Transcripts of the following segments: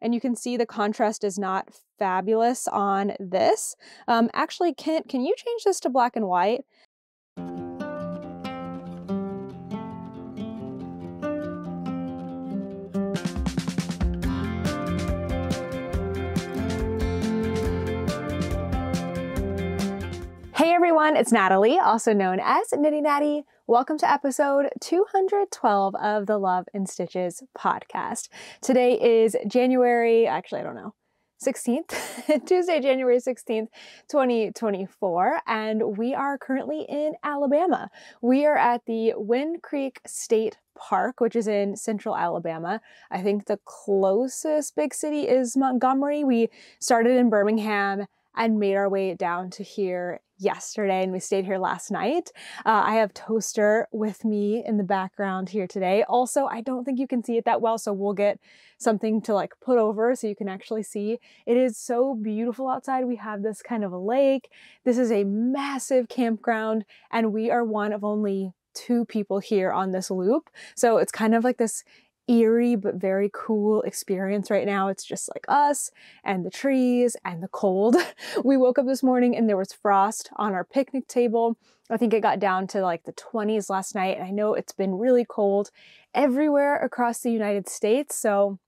and you can see the contrast is not fabulous on this. Um, actually, Kent, can you change this to black and white? Hey everyone, it's Natalie, also known as Knitty Natty. Welcome to episode 212 of the Love in Stitches podcast. Today is January, actually, I don't know, 16th, Tuesday, January 16th, 2024, and we are currently in Alabama. We are at the Wind Creek State Park, which is in central Alabama. I think the closest big city is Montgomery. We started in Birmingham and made our way down to here yesterday and we stayed here last night. Uh, I have Toaster with me in the background here today. Also, I don't think you can see it that well, so we'll get something to like put over so you can actually see. It is so beautiful outside. We have this kind of a lake. This is a massive campground and we are one of only two people here on this loop. So it's kind of like this eerie but very cool experience right now. It's just like us and the trees and the cold. we woke up this morning and there was frost on our picnic table. I think it got down to like the 20s last night. And I know it's been really cold everywhere across the United States. So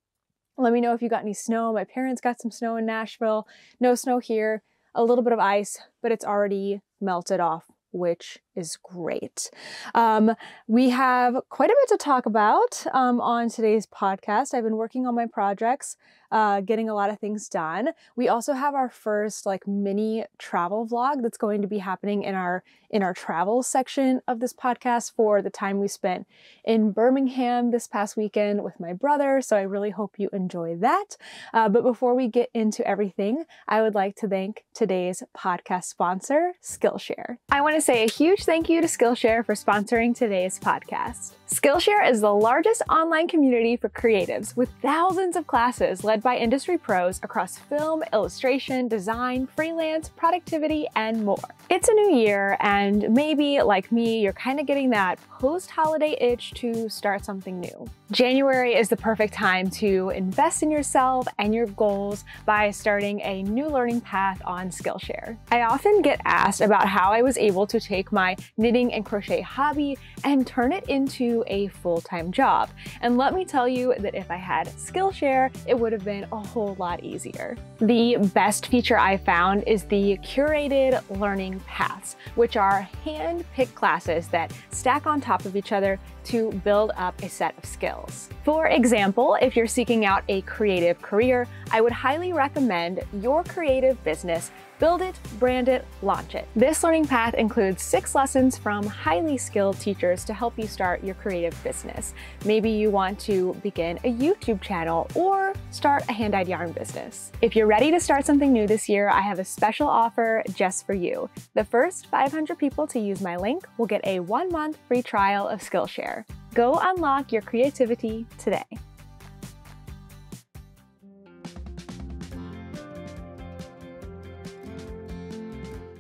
let me know if you got any snow. My parents got some snow in Nashville. No snow here. A little bit of ice, but it's already melted off which is great. Um, we have quite a bit to talk about um, on today's podcast. I've been working on my projects, uh, getting a lot of things done. We also have our first like mini travel vlog that's going to be happening in our in our travel section of this podcast for the time we spent in Birmingham this past weekend with my brother. So I really hope you enjoy that. Uh, but before we get into everything, I would like to thank today's podcast sponsor, Skillshare. I want to say a huge thank you to Skillshare for sponsoring today's podcast. Skillshare is the largest online community for creatives with thousands of classes led by industry pros across film, illustration, design, freelance, productivity, and more. It's a new year, and maybe, like me, you're kind of getting that post holiday itch to start something new. January is the perfect time to invest in yourself and your goals by starting a new learning path on Skillshare. I often get asked about how I was able to take my knitting and crochet hobby and turn it into a full-time job. And let me tell you that if I had Skillshare, it would have been a whole lot easier. The best feature I found is the curated learning paths, which are hand-picked classes that stack on top of each other to build up a set of skills. For example, if you're seeking out a creative career, I would highly recommend Your Creative Business Build it, brand it, launch it. This learning path includes six lessons from highly skilled teachers to help you start your creative business. Maybe you want to begin a YouTube channel or start a hand-dyed yarn business. If you're ready to start something new this year, I have a special offer just for you. The first 500 people to use my link will get a one-month free trial of Skillshare. Go unlock your creativity today.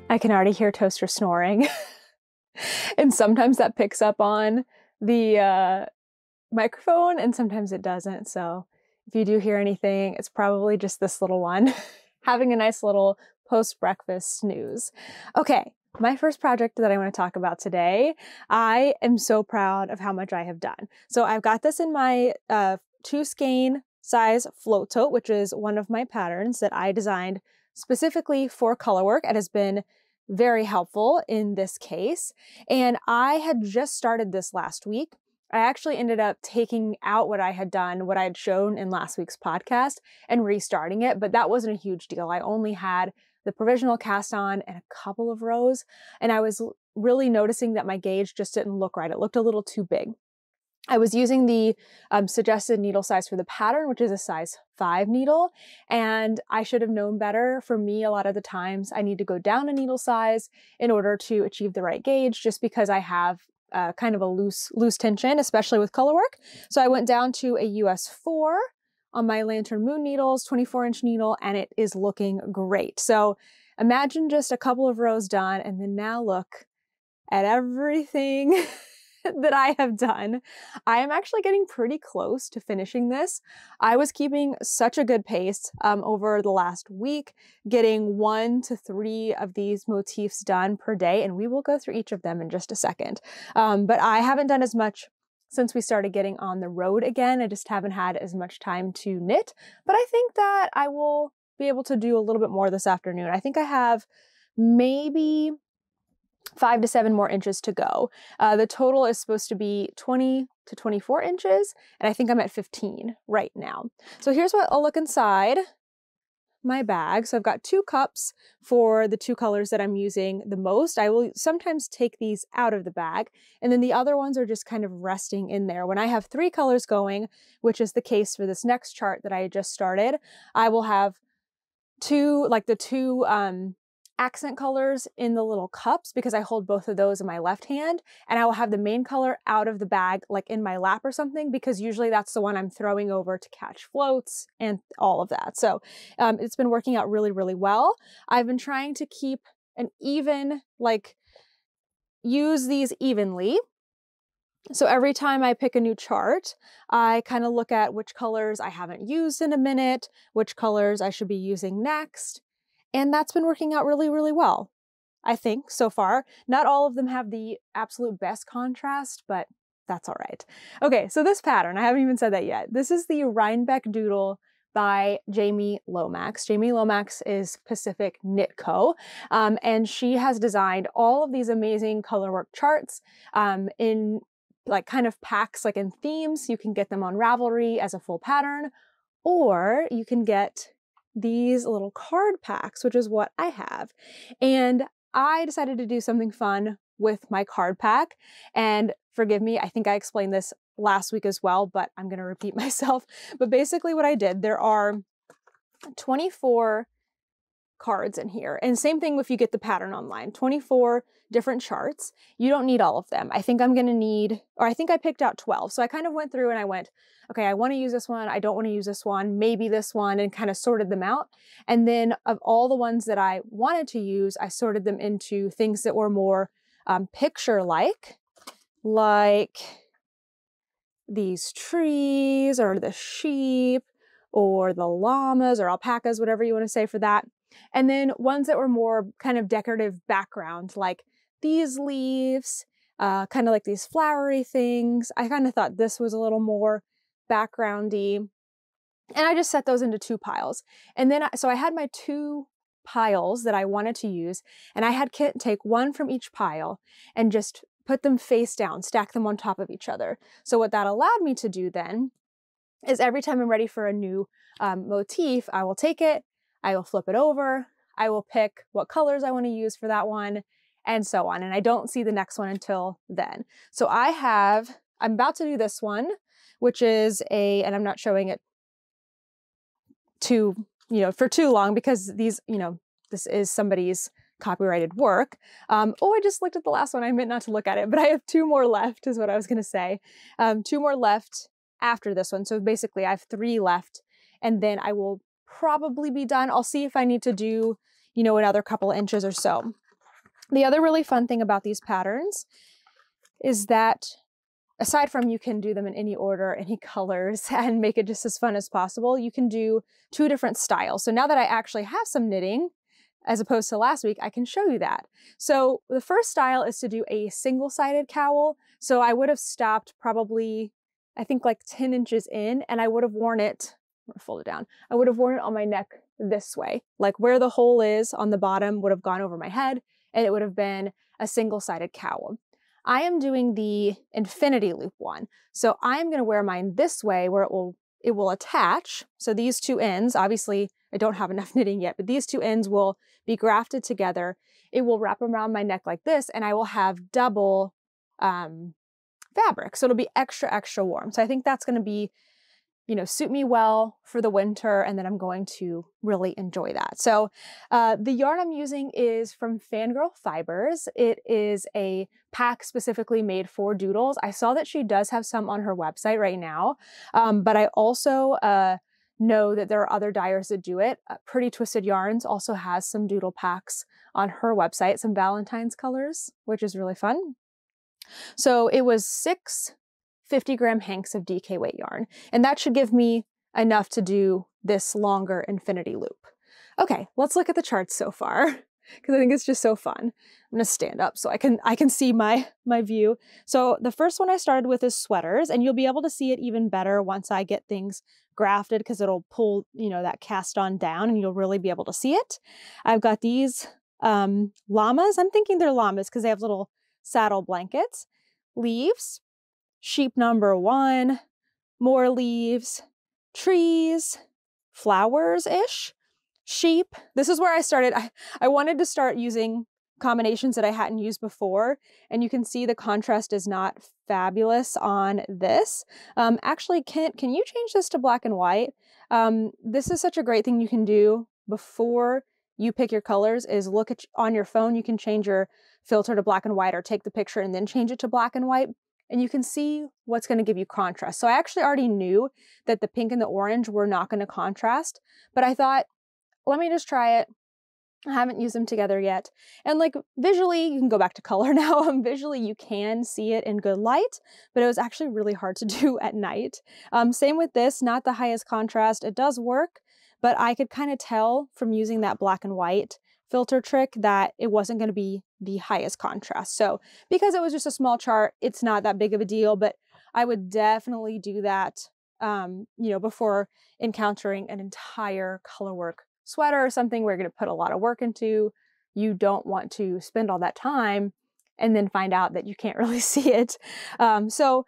I can already hear Toaster snoring. and sometimes that picks up on the uh, microphone and sometimes it doesn't. So if you do hear anything, it's probably just this little one having a nice little post breakfast snooze. Okay, my first project that I want to talk about today, I am so proud of how much I have done. So I've got this in my uh, two skein size float tote, which is one of my patterns that I designed specifically for color work. It has been very helpful in this case. And I had just started this last week. I actually ended up taking out what I had done, what I had shown in last week's podcast, and restarting it, but that wasn't a huge deal. I only had the provisional cast on and a couple of rows, and I was really noticing that my gauge just didn't look right. It looked a little too big. I was using the um, suggested needle size for the pattern, which is a size 5 needle, and I should have known better. For me, a lot of the times I need to go down a needle size in order to achieve the right gauge, just because I have uh, kind of a loose, loose tension, especially with color work. So I went down to a US 4 on my Lantern Moon needles, 24 inch needle, and it is looking great. So imagine just a couple of rows done, and then now look at everything that I have done. I am actually getting pretty close to finishing this. I was keeping such a good pace um, over the last week, getting one to three of these motifs done per day, and we will go through each of them in just a second. Um, but I haven't done as much since we started getting on the road again. I just haven't had as much time to knit, but I think that I will be able to do a little bit more this afternoon. I think I have maybe five to seven more inches to go. Uh, the total is supposed to be 20 to 24 inches, and I think I'm at 15 right now. So here's what I'll look inside my bag. So I've got two cups for the two colors that I'm using the most. I will sometimes take these out of the bag, and then the other ones are just kind of resting in there. When I have three colors going, which is the case for this next chart that I just started, I will have two, like the two um, accent colors in the little cups because I hold both of those in my left hand and I will have the main color out of the bag like in my lap or something because usually that's the one I'm throwing over to catch floats and all of that. So um, it's been working out really, really well. I've been trying to keep an even, like use these evenly. So every time I pick a new chart, I kind of look at which colors I haven't used in a minute, which colors I should be using next, and that's been working out really, really well, I think, so far. Not all of them have the absolute best contrast, but that's all right. Okay, so this pattern, I haven't even said that yet. This is the Rhinebeck Doodle by Jamie Lomax. Jamie Lomax is Pacific Knit Co. Um, and she has designed all of these amazing colorwork charts um, in like kind of packs, like in themes. You can get them on Ravelry as a full pattern, or you can get these little card packs, which is what I have. And I decided to do something fun with my card pack. And forgive me, I think I explained this last week as well, but I'm going to repeat myself. But basically, what I did, there are 24 cards in here. And same thing if you get the pattern online 24 different charts. You don't need all of them. I think I'm going to need, or I think I picked out 12. So I kind of went through and I went, okay, I want to use this one. I don't want to use this one, maybe this one, and kind of sorted them out. And then of all the ones that I wanted to use, I sorted them into things that were more um, picture like, like these trees or the sheep or the llamas or alpacas, whatever you want to say for that. And then ones that were more kind of decorative background, like these leaves, uh, kind of like these flowery things. I kind of thought this was a little more backgroundy. And I just set those into two piles. And then, I, so I had my two piles that I wanted to use, and I had Kit take one from each pile and just put them face down, stack them on top of each other. So what that allowed me to do then is every time I'm ready for a new um, motif, I will take it, I will flip it over, I will pick what colors I want to use for that one, and so on. And I don't see the next one until then. So I have, I'm about to do this one which is a, and I'm not showing it too, you know, for too long because these, you know, this is somebody's copyrighted work. Um, oh, I just looked at the last one. I meant not to look at it, but I have two more left, is what I was going to say. Um, two more left after this one. So basically, I have three left, and then I will probably be done. I'll see if I need to do, you know, another couple inches or so. The other really fun thing about these patterns is that aside from you can do them in any order, any colors, and make it just as fun as possible, you can do two different styles. So now that I actually have some knitting, as opposed to last week, I can show you that. So the first style is to do a single-sided cowl. So I would have stopped probably, I think like 10 inches in, and I would have worn it, fold it down, I would have worn it on my neck this way. Like where the hole is on the bottom would have gone over my head, and it would have been a single-sided cowl. I am doing the infinity loop one. So I'm going to wear mine this way where it will it will attach. So these two ends, obviously I don't have enough knitting yet, but these two ends will be grafted together. It will wrap around my neck like this and I will have double um, fabric. So it'll be extra, extra warm. So I think that's going to be you know, suit me well for the winter, and then I'm going to really enjoy that. So uh, the yarn I'm using is from Fangirl Fibers. It is a pack specifically made for doodles. I saw that she does have some on her website right now, um, but I also uh, know that there are other dyers that do it. Uh, Pretty Twisted Yarns also has some doodle packs on her website, some Valentine's colors, which is really fun. So it was six 50 gram hanks of DK weight yarn, and that should give me enough to do this longer infinity loop. Okay, let's look at the charts so far because I think it's just so fun. I'm gonna stand up so I can I can see my my view. So the first one I started with is sweaters, and you'll be able to see it even better once I get things grafted because it'll pull you know that cast on down, and you'll really be able to see it. I've got these um, llamas. I'm thinking they're llamas because they have little saddle blankets, leaves, sheep number one, more leaves, trees, flowers ish, sheep. This is where I started. I, I wanted to start using combinations that I hadn't used before, and you can see the contrast is not fabulous on this. Um, actually, Kent, can you change this to black and white? Um, this is such a great thing you can do before you pick your colors is look at on your phone you can change your filter to black and white or take the picture and then change it to black and white and you can see what's going to give you contrast. So I actually already knew that the pink and the orange were not going to contrast, but I thought, let me just try it. I haven't used them together yet. And like visually, you can go back to color now. Um, visually, you can see it in good light, but it was actually really hard to do at night. Um, same with this, not the highest contrast. It does work, but I could kind of tell from using that black and white filter trick that it wasn't going to be the highest contrast. So because it was just a small chart, it's not that big of a deal, but I would definitely do that, um, you know, before encountering an entire colorwork sweater or something where you're going to put a lot of work into. You don't want to spend all that time and then find out that you can't really see it. Um, so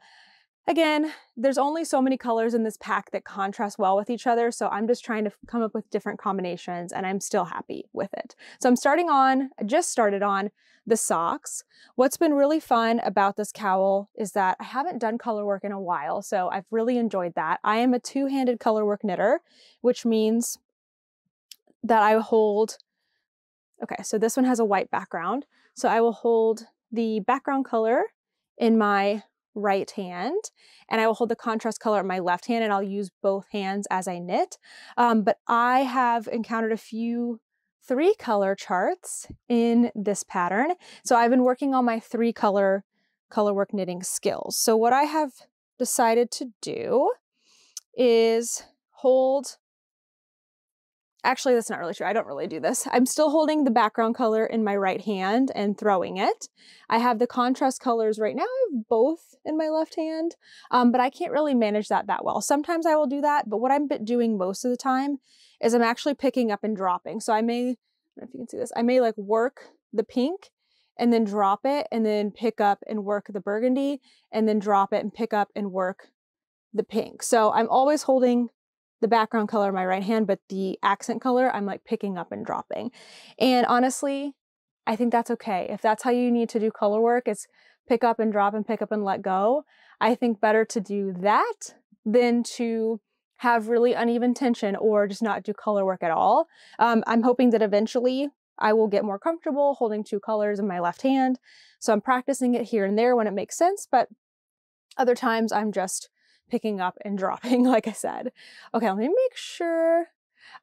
Again, there's only so many colors in this pack that contrast well with each other, so I'm just trying to come up with different combinations and I'm still happy with it. So I'm starting on, I just started on the socks. What's been really fun about this cowl is that I haven't done color work in a while, so I've really enjoyed that. I am a two-handed color work knitter, which means that I hold, okay, so this one has a white background. So I will hold the background color in my right hand and I will hold the contrast color in my left hand and I'll use both hands as I knit. Um, but I have encountered a few three color charts in this pattern. So I've been working on my three color color work knitting skills. So what I have decided to do is hold Actually, that's not really true. I don't really do this. I'm still holding the background color in my right hand and throwing it. I have the contrast colors right now. I have both in my left hand, um, but I can't really manage that that well. Sometimes I will do that, but what I'm doing most of the time is I'm actually picking up and dropping. So I may, I don't know if you can see this, I may like work the pink and then drop it and then pick up and work the burgundy and then drop it and pick up and work the pink. So I'm always holding the background color in my right hand, but the accent color I'm like picking up and dropping. And honestly, I think that's okay. If that's how you need to do color work, it's pick up and drop and pick up and let go. I think better to do that than to have really uneven tension or just not do color work at all. Um, I'm hoping that eventually I will get more comfortable holding two colors in my left hand. So I'm practicing it here and there when it makes sense, but other times I'm just picking up and dropping, like I said. Okay, let me make sure.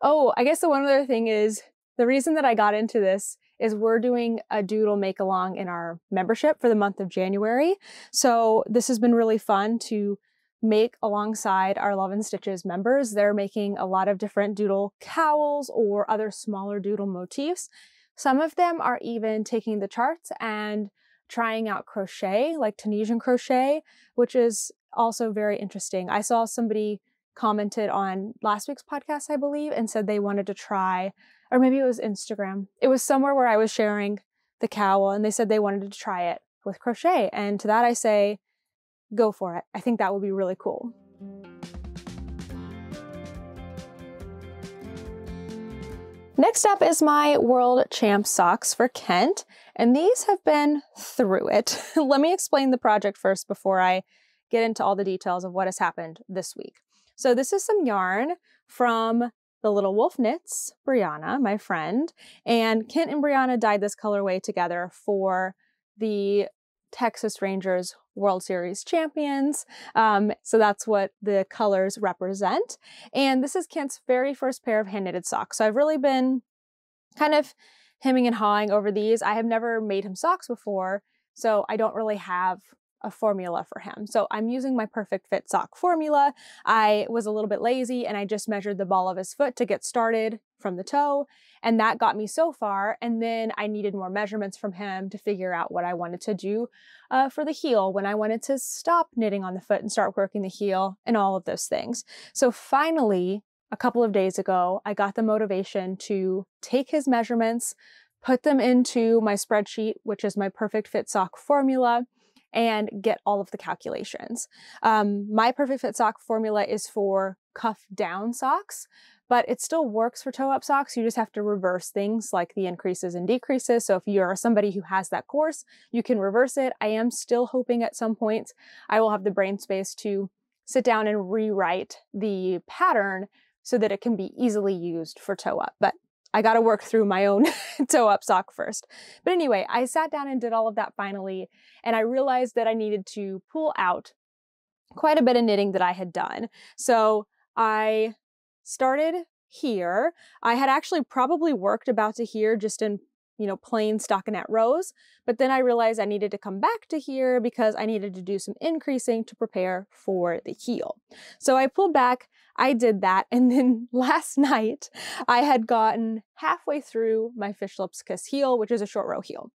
Oh, I guess the one other thing is the reason that I got into this is we're doing a doodle make along in our membership for the month of January. So this has been really fun to make alongside our Love in Stitches members. They're making a lot of different doodle cowls or other smaller doodle motifs. Some of them are even taking the charts and trying out crochet, like Tunisian crochet, which is also very interesting. I saw somebody commented on last week's podcast, I believe, and said they wanted to try, or maybe it was Instagram. It was somewhere where I was sharing the cowl and they said they wanted to try it with crochet. And to that I say, go for it. I think that would be really cool. Next up is my World Champ socks for Kent, and these have been through it. Let me explain the project first before I get into all the details of what has happened this week. So this is some yarn from the Little Wolf Knits, Brianna, my friend, and Kent and Brianna dyed this colorway together for the Texas Rangers World Series champions. Um, so that's what the colors represent. And this is Kent's very first pair of hand knitted socks. So I've really been kind of hemming and hawing over these. I have never made him socks before. So I don't really have a formula for him. So I'm using my perfect fit sock formula. I was a little bit lazy and I just measured the ball of his foot to get started from the toe. And that got me so far. And then I needed more measurements from him to figure out what I wanted to do uh, for the heel when I wanted to stop knitting on the foot and start working the heel and all of those things. So finally, a couple of days ago, I got the motivation to take his measurements, put them into my spreadsheet, which is my perfect fit sock formula and get all of the calculations. Um, my perfect fit sock formula is for cuff down socks, but it still works for toe up socks. You just have to reverse things like the increases and decreases. So if you're somebody who has that course, you can reverse it. I am still hoping at some point I will have the brain space to sit down and rewrite the pattern so that it can be easily used for toe up. But I got to work through my own toe up sock first. But anyway, I sat down and did all of that finally, and I realized that I needed to pull out quite a bit of knitting that I had done. So I started here. I had actually probably worked about to here just in you know, plain stockinette rows. But then I realized I needed to come back to here because I needed to do some increasing to prepare for the heel. So I pulled back, I did that. And then last night I had gotten halfway through my fish lips kiss heel, which is a short row heel.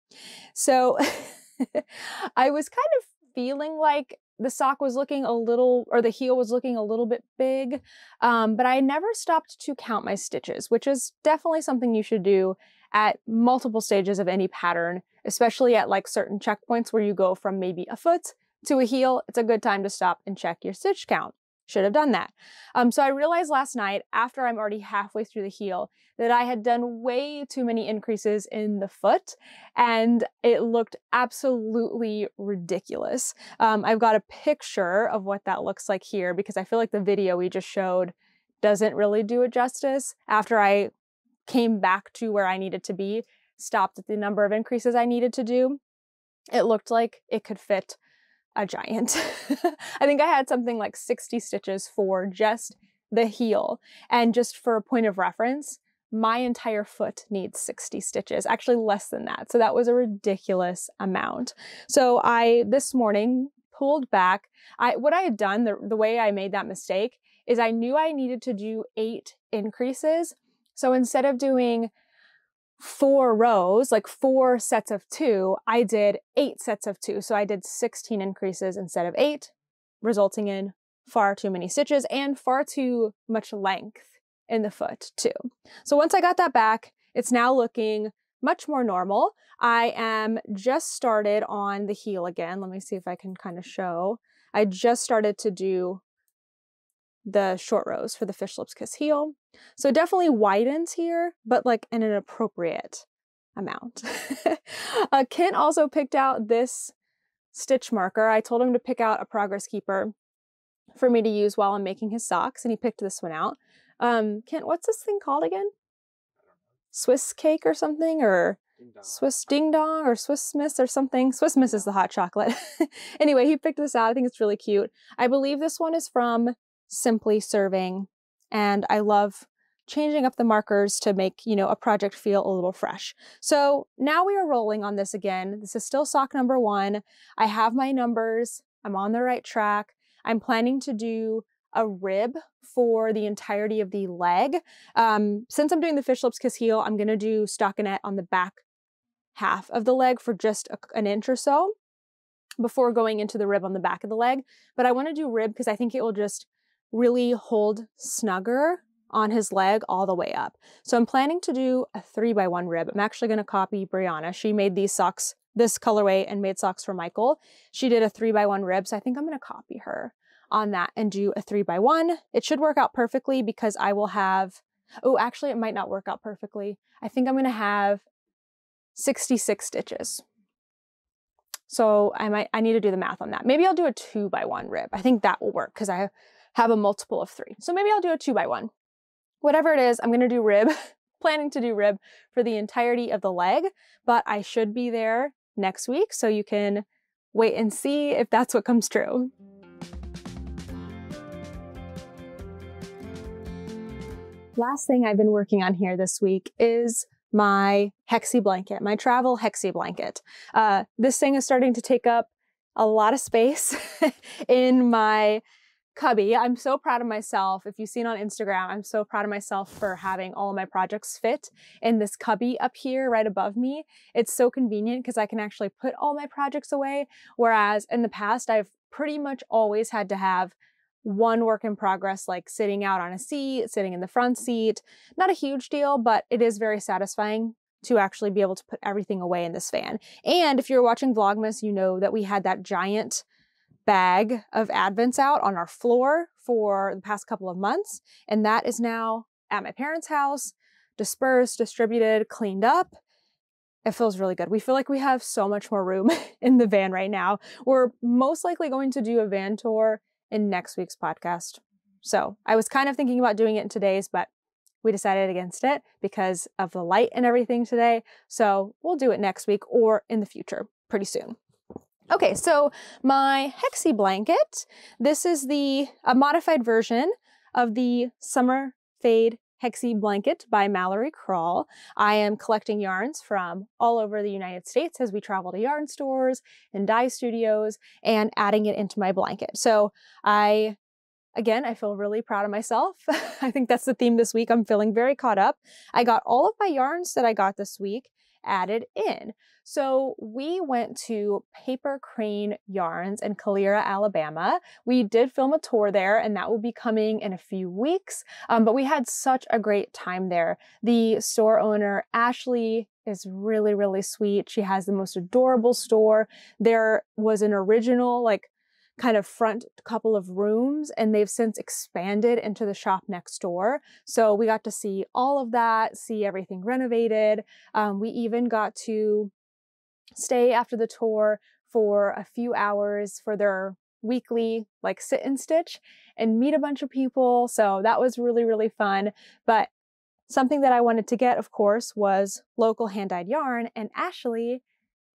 So I was kind of feeling like the sock was looking a little, or the heel was looking a little bit big, um, but I never stopped to count my stitches, which is definitely something you should do at multiple stages of any pattern, especially at like certain checkpoints where you go from maybe a foot to a heel. It's a good time to stop and check your stitch count. Should have done that. Um, so I realized last night, after I'm already halfway through the heel, that I had done way too many increases in the foot and it looked absolutely ridiculous. Um, I've got a picture of what that looks like here because I feel like the video we just showed doesn't really do it justice. After I came back to where I needed to be, stopped at the number of increases I needed to do, it looked like it could fit a giant. I think I had something like 60 stitches for just the heel. And just for a point of reference, my entire foot needs 60 stitches, actually less than that. So that was a ridiculous amount. So I, this morning, pulled back. I, what I had done, the, the way I made that mistake is I knew I needed to do eight increases. So instead of doing four rows, like four sets of two, I did eight sets of two. So I did 16 increases instead of eight, resulting in far too many stitches and far too much length in the foot too. So once I got that back, it's now looking much more normal. I am just started on the heel again. Let me see if I can kind of show. I just started to do the short rows for the fish lips kiss heel. So it definitely widens here, but like in an appropriate amount. uh, Kent also picked out this stitch marker. I told him to pick out a progress keeper for me to use while I'm making his socks, and he picked this one out. Um, Kent, what's this thing called again? Swiss cake or something, or ding Swiss ding dong, or Swiss Miss or something. Swiss Miss is the hot chocolate. anyway, he picked this out. I think it's really cute. I believe this one is from Simply Serving, and I love changing up the markers to make, you know, a project feel a little fresh. So now we are rolling on this again. This is still sock number one. I have my numbers. I'm on the right track. I'm planning to do a rib for the entirety of the leg. Um, since I'm doing the fish lips kiss heel, I'm going to do stockinette on the back half of the leg for just a, an inch or so before going into the rib on the back of the leg. But I want to do rib because I think it will just really hold snugger on his leg all the way up. So I'm planning to do a three by one rib. I'm actually going to copy Brianna. She made these socks, this colorway and made socks for Michael. She did a three by one rib. So I think I'm going to copy her on that and do a three by one. It should work out perfectly because I will have, oh, actually it might not work out perfectly. I think I'm going to have 66 stitches. So I might, I need to do the math on that. Maybe I'll do a two by one rib. I think that will work because I have a multiple of three. So maybe I'll do a two by one. Whatever it is, I'm to do rib, planning to do rib for the entirety of the leg, but I should be there next week. So you can wait and see if that's what comes true. Last thing I've been working on here this week is my hexi blanket, my travel hexi blanket. Uh, this thing is starting to take up a lot of space in my cubby. I'm so proud of myself. If you've seen on Instagram, I'm so proud of myself for having all of my projects fit in this cubby up here right above me. It's so convenient because I can actually put all my projects away. Whereas in the past, I've pretty much always had to have one work in progress, like sitting out on a seat, sitting in the front seat. Not a huge deal, but it is very satisfying to actually be able to put everything away in this van. And if you're watching Vlogmas, you know that we had that giant bag of Advents out on our floor for the past couple of months. And that is now at my parents' house, dispersed, distributed, cleaned up. It feels really good. We feel like we have so much more room in the van right now. We're most likely going to do a van tour in next week's podcast. So I was kind of thinking about doing it in today's, but we decided against it because of the light and everything today. So we'll do it next week or in the future pretty soon. Okay, so my Hexi blanket, this is the a modified version of the Summer Fade Hexie blanket by Mallory Kral. I am collecting yarns from all over the United States as we travel to yarn stores and dye studios and adding it into my blanket. So I Again, I feel really proud of myself. I think that's the theme this week. I'm feeling very caught up. I got all of my yarns that I got this week added in. So we went to Paper Crane Yarns in Calera, Alabama. We did film a tour there and that will be coming in a few weeks, um, but we had such a great time there. The store owner, Ashley, is really, really sweet. She has the most adorable store. There was an original, like, kind of front couple of rooms and they've since expanded into the shop next door. So we got to see all of that, see everything renovated. Um, we even got to stay after the tour for a few hours for their weekly like sit and stitch and meet a bunch of people. So that was really, really fun. But something that I wanted to get, of course, was local hand dyed yarn. And Ashley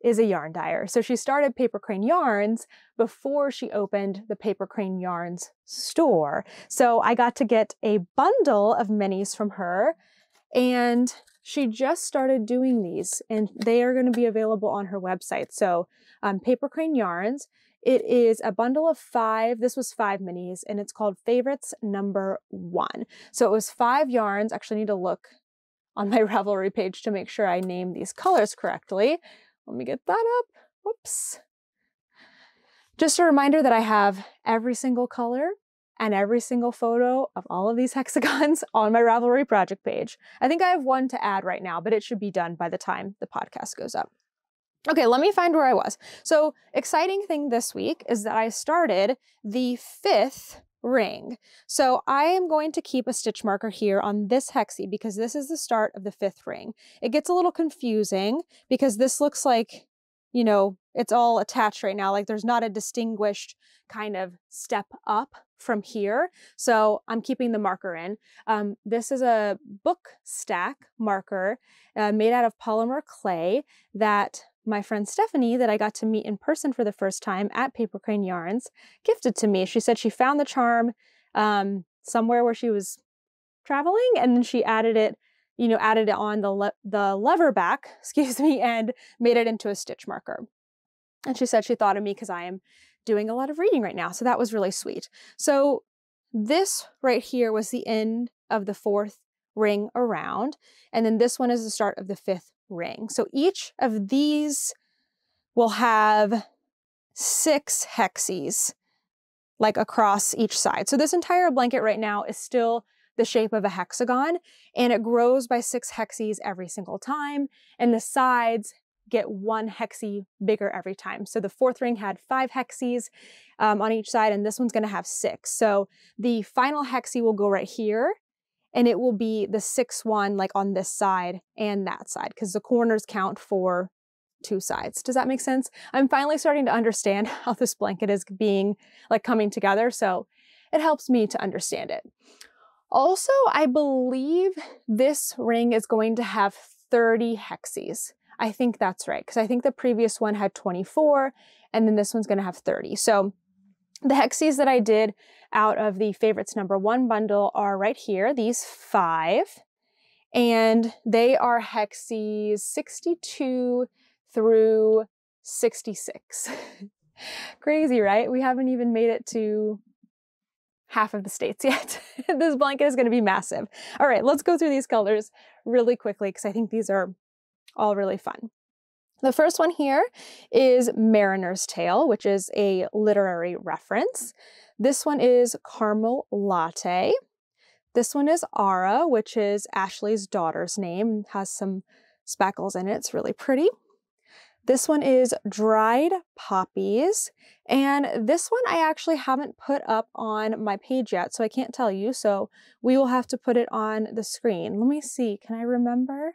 is a yarn dyer. So she started Paper Crane Yarns before she opened the Paper Crane Yarns store. So I got to get a bundle of minis from her and she just started doing these and they are going to be available on her website. So um, Paper Crane Yarns, it is a bundle of five. This was five minis and it's called Favorites Number One. So it was five yarns. Actually, I need to look on my Ravelry page to make sure I name these colors correctly. Let me get that up. Whoops. Just a reminder that I have every single color and every single photo of all of these hexagons on my Ravelry project page. I think I have one to add right now, but it should be done by the time the podcast goes up. Okay, let me find where I was. So, exciting thing this week is that I started the fifth ring. So I am going to keep a stitch marker here on this hexie because this is the start of the fifth ring. It gets a little confusing because this looks like, you know, it's all attached right now. Like there's not a distinguished kind of step up from here. So I'm keeping the marker in. Um, this is a book stack marker uh, made out of polymer clay that my friend Stephanie, that I got to meet in person for the first time at Paper Crane Yarns, gifted to me. She said she found the charm um, somewhere where she was traveling, and then she added it, you know, added it on the le the lever back, excuse me, and made it into a stitch marker. And she said she thought of me because I am doing a lot of reading right now, so that was really sweet. So this right here was the end of the fourth ring around, and then this one is the start of the fifth ring. So each of these will have six hexes like across each side. So this entire blanket right now is still the shape of a hexagon and it grows by six hexes every single time and the sides get one hexie bigger every time. So the fourth ring had five hexes um, on each side and this one's gonna have six. So the final hexie will go right here and it will be the six one like on this side and that side because the corners count for two sides. Does that make sense? I'm finally starting to understand how this blanket is being like coming together. So it helps me to understand it. Also, I believe this ring is going to have 30 hexes. I think that's right because I think the previous one had 24 and then this one's going to have 30. So the hexes that I did out of the favorites number one bundle are right here, these five. and they are hexes 62 through 66. Crazy, right? We haven't even made it to half of the states yet. this blanket is going to be massive. All right, let's go through these colors really quickly because I think these are all really fun. The first one here is Mariner's Tale, which is a literary reference. This one is Caramel Latte. This one is Ara, which is Ashley's daughter's name, has some speckles in it. It's really pretty. This one is dried poppies. And this one I actually haven't put up on my page yet, so I can't tell you. So we will have to put it on the screen. Let me see. Can I remember?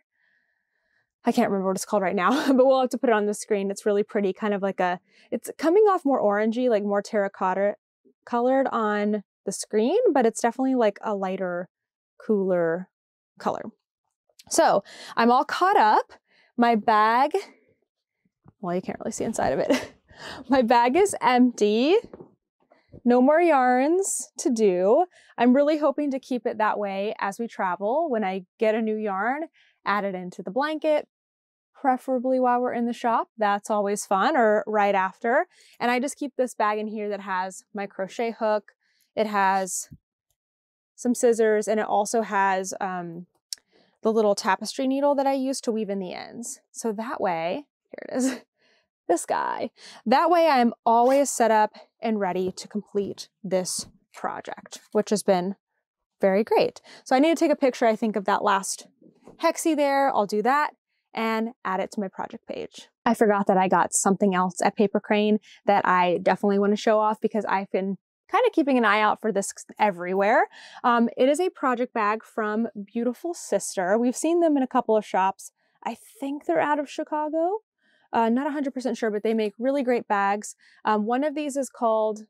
I can't remember what it's called right now, but we'll have to put it on the screen. It's really pretty, kind of like a, it's coming off more orangey, like more terracotta colored on the screen, but it's definitely like a lighter, cooler color. So I'm all caught up. My bag well, you can't really see inside of it. My bag is empty. No more yarns to do. I'm really hoping to keep it that way as we travel. When I get a new yarn, add it into the blanket, preferably while we're in the shop. That's always fun, or right after. And I just keep this bag in here that has my crochet hook. It has some scissors, and it also has um, the little tapestry needle that I use to weave in the ends. So that way, here it is. this guy. That way I'm always set up and ready to complete this project, which has been very great. So I need to take a picture, I think, of that last hexie there. I'll do that and add it to my project page. I forgot that I got something else at Paper Crane that I definitely want to show off because I've been kind of keeping an eye out for this everywhere. Um, it is a project bag from Beautiful Syster. We've seen them in a couple of shops. I think they're out of Chicago. Uh, not 100% sure, but they make really great bags. Um, one of these is called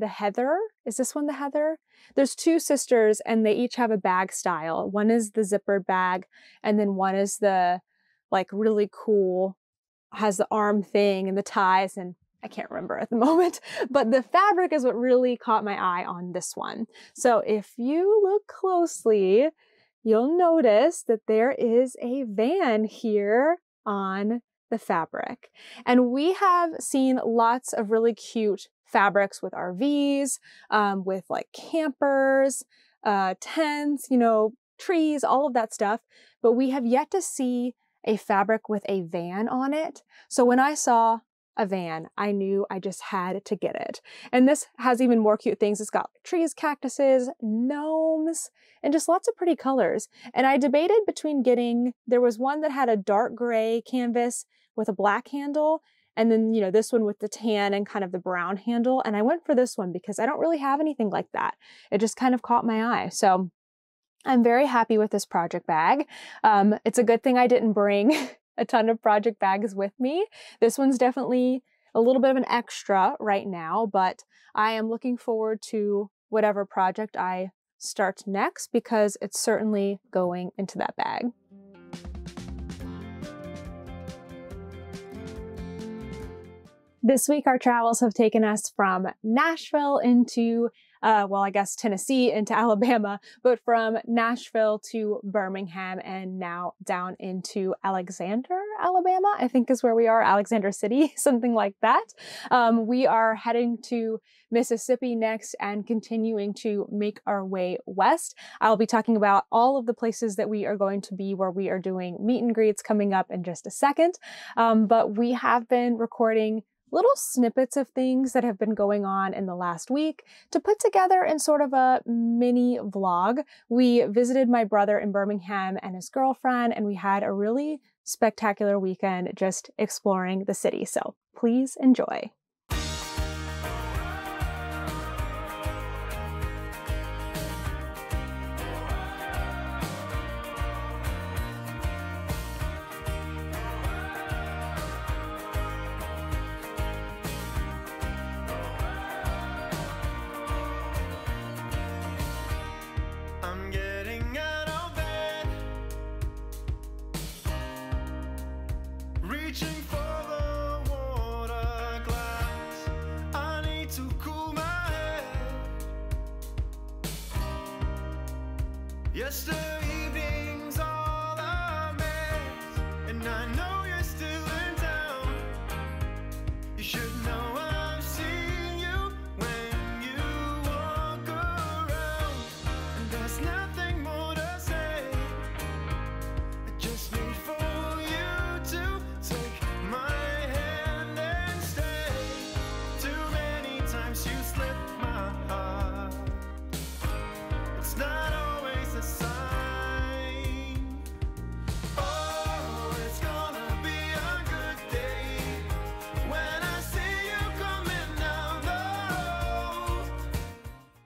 the Heather. Is this one the Heather? There's two sisters and they each have a bag style. One is the zippered bag and then one is the like really cool, has the arm thing and the ties and I can't remember at the moment, but the fabric is what really caught my eye on this one. So if you look closely, you'll notice that there is a van here on the fabric. And we have seen lots of really cute fabrics with RVs, um, with like campers, uh, tents, you know, trees, all of that stuff. But we have yet to see a fabric with a van on it. So when I saw a van, I knew I just had to get it. And this has even more cute things. It's got trees, cactuses, gnomes, and just lots of pretty colors. And I debated between getting, there was one that had a dark gray canvas with a black handle, and then, you know, this one with the tan and kind of the brown handle. And I went for this one because I don't really have anything like that. It just kind of caught my eye. So I'm very happy with this project bag. Um, it's a good thing I didn't bring a ton of project bags with me. This one's definitely a little bit of an extra right now, but I am looking forward to whatever project I start next because it's certainly going into that bag. This week, our travels have taken us from Nashville into uh, well, I guess Tennessee into Alabama, but from Nashville to Birmingham and now down into Alexander, Alabama, I think is where we are, Alexander City, something like that. Um, we are heading to Mississippi next and continuing to make our way west. I'll be talking about all of the places that we are going to be where we are doing meet and greets coming up in just a second. Um, but we have been recording little snippets of things that have been going on in the last week to put together in sort of a mini vlog. We visited my brother in Birmingham and his girlfriend, and we had a really spectacular weekend just exploring the city. So please enjoy.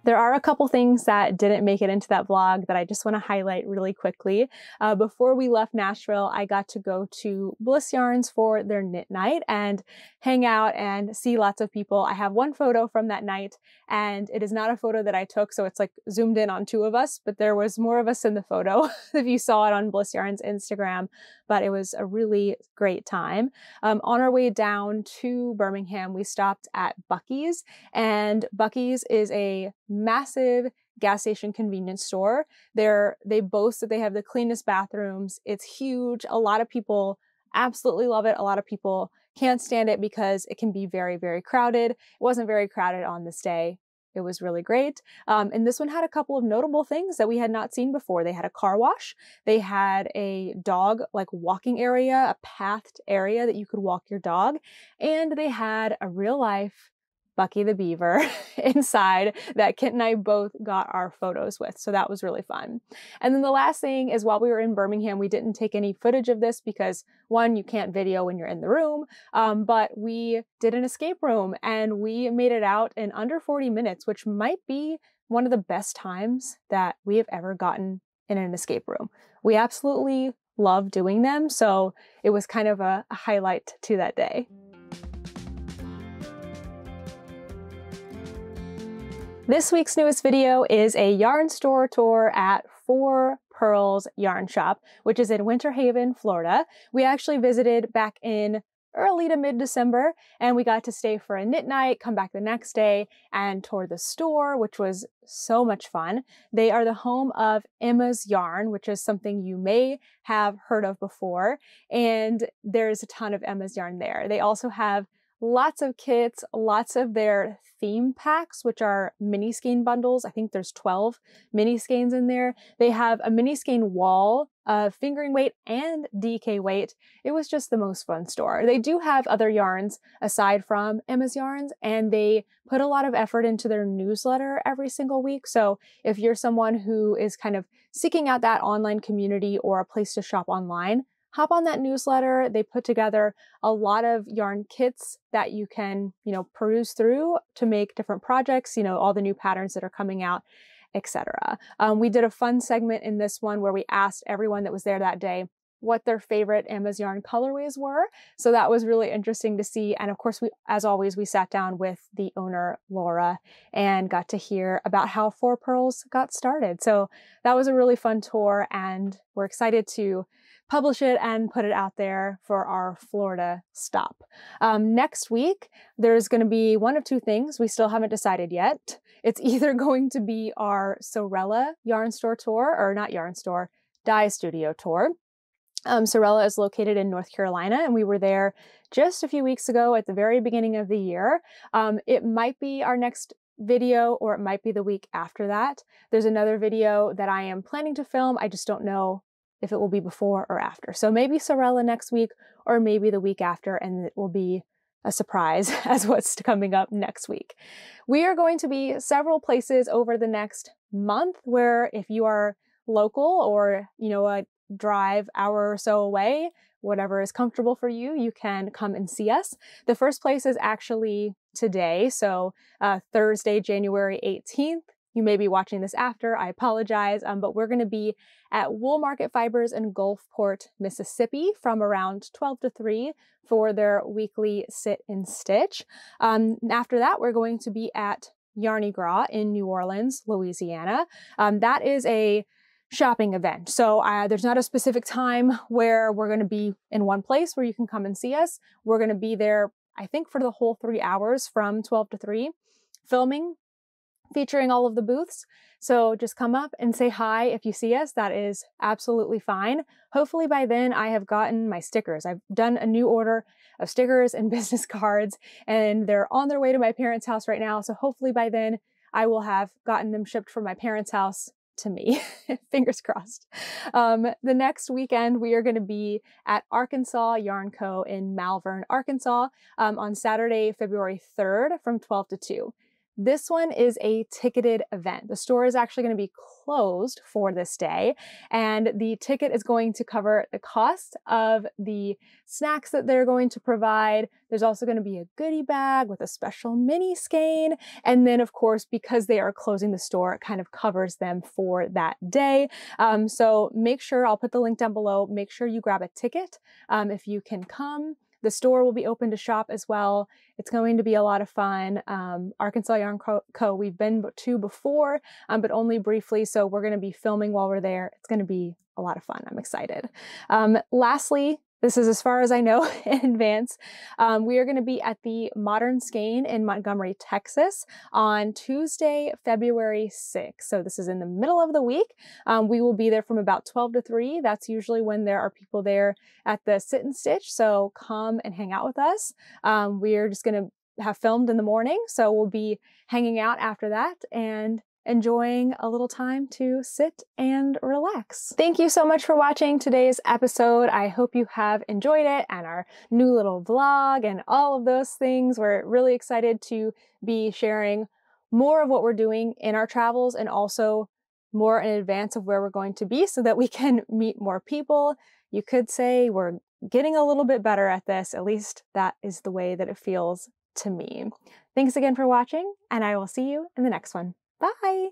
There are a couple things that didn't make it into that vlog that I just want to highlight really quickly. Uh, before we left Nashville, I got to go to Bliss Yarns for their knit night and hang out and see lots of people. I have one photo from that night and it is not a photo that I took, so it's like zoomed in on two of us, but there was more of us in the photo if you saw it on Bliss Yarns Instagram, but it was a really great time. Um, on our way down to Birmingham, we stopped at Buc-ee's and Buc-ee's is a massive gas station convenience store. They're, they boast that they have the cleanest bathrooms. It's huge. A lot of people absolutely love it. A lot of people can't stand it because it can be very, very crowded. It wasn't very crowded on this day. It was really great. Um, and this one had a couple of notable things that we had not seen before. They had a car wash. They had a dog like walking area, a pathed area that you could walk your dog. And they had a real life Buc-ee the Beaver inside that Kit and I both got our photos with. So that was really fun. And then the last thing is while we were in Birmingham, we didn't take any footage of this because one, you can't video when you're in the room, um, but we did an escape room and we made it out in under 40 minutes, which might be one of the best times that we have ever gotten in an escape room. We absolutely love doing them. So it was kind of a highlight to that day. This week's newest video is a yarn store tour at Four Purls Yarn Shop, which is in Winter Haven, Florida. We actually visited back in early to mid-December and we got to stay for a knit night, come back the next day and tour the store, which was so much fun. They are the home of Emma's Yarn, which is something you may have heard of before. And there's a ton of Emma's Yarn there. They also have lots of kits, lots of their theme packs, which are mini skein bundles. I think there's 12 mini skeins in there. They have a mini skein wall of fingering weight and DK weight. It was just the most fun store. They do have other yarns aside from Emma's Yarns, and they put a lot of effort into their newsletter every single week. So if you're someone who is kind of seeking out that online community or a place to shop online, hop on that newsletter. They put together a lot of yarn kits that you can, you know, peruse through to make different projects, you know, all the new patterns that are coming out, etc. Um, we did a fun segment in this one where we asked everyone that was there that day what their favorite Emma's yarn colorways were. So that was really interesting to see. And of course, we, as always, we sat down with the owner, Laura, and got to hear about how Four Purls got started. So that was a really fun tour and we're excited to publish it and put it out there for our Florida stop. Um, next week, there's going to be one of two things. We still haven't decided yet. It's either going to be our Sorella yarn store tour, or not yarn store, dye studio tour. Um, Sorella is located in North Carolina, and we were there just a few weeks ago at the very beginning of the year. Um, it might be our next video or it might be the week after that. There's another video that I am planning to film. I just don't know if it will be before or after. So maybe Sorella next week or maybe the week after, and it will be a surprise as what's coming up next week. We are going to be several places over the next month where if you are local or, you know, a drive hour or so away, whatever is comfortable for you, you can come and see us. The first place is actually today, so uh, Thursday, January 18th. You may be watching this after, I apologize, um, but we're going to be at Woolmarket Fibers in Gulfport, Mississippi from around 12 to 3 for their weekly sit and stitch. Um, after that, we're going to be at Yarni Gras in New Orleans, Louisiana. Um, that is a shopping event. So uh, there's not a specific time where we're going to be in one place where you can come and see us. We're going to be there, I think, for the whole three hours from 12 to 3, filming featuring all of the booths. So just come up and say hi if you see us. That is absolutely fine. Hopefully by then I have gotten my stickers. I've done a new order of stickers and business cards and they're on their way to my parents' house right now. So hopefully by then I will have gotten them shipped from my parents' house to me. Fingers crossed. Um, the next weekend, we are going to be at Arkansas Yarn Co. in Malvern, Arkansas um, on Saturday, February 3rd from 12 to 2. This one is a ticketed event. The store is actually going to be closed for this day, and the ticket is going to cover the cost of the snacks that they're going to provide. There's also going to be a goodie bag with a special mini skein, and then, of course, because they are closing the store, it kind of covers them for that day. Um, so make sure I'll put the link down below. Make sure you grab a ticket um, if you can come. The store will be open to shop as well. It's going to be a lot of fun. Um, Arkansas Yarn Co. we've been to before, um, but only briefly. So we're going to be filming while we're there. It's going to be a lot of fun. I'm excited. Um, lastly, this is as far as I know in advance. Um, we are going to be at the Modern Skein in Montgomery, Texas on Tuesday, February 6th. So this is in the middle of the week. Um, we will be there from about 12 to 3. That's usually when there are people there at the sit and stitch. So come and hang out with us. Um, we are just going to have filmed in the morning. So we'll be hanging out after that and enjoying a little time to sit and relax. Thank you so much for watching today's episode. I hope you have enjoyed it and our new little vlog and all of those things. We're really excited to be sharing more of what we're doing in our travels and also more in advance of where we're going to be so that we can meet more people. You could say we're getting a little bit better at this. At least that is the way that it feels to me. Thanks again for watching, and I will see you in the next one. Bye.